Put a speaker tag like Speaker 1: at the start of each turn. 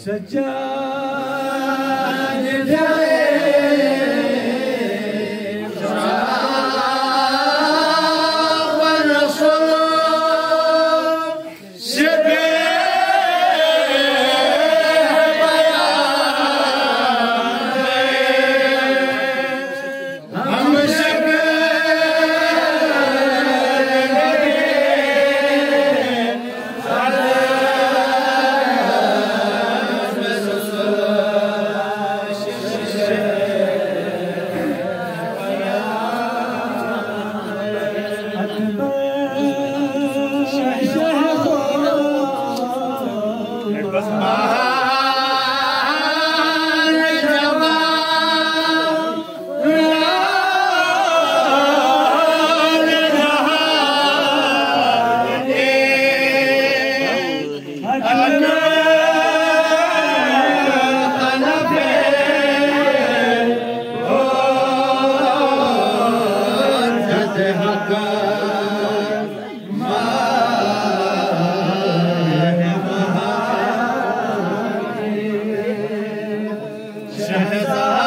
Speaker 1: Sajjan Jai Shahzad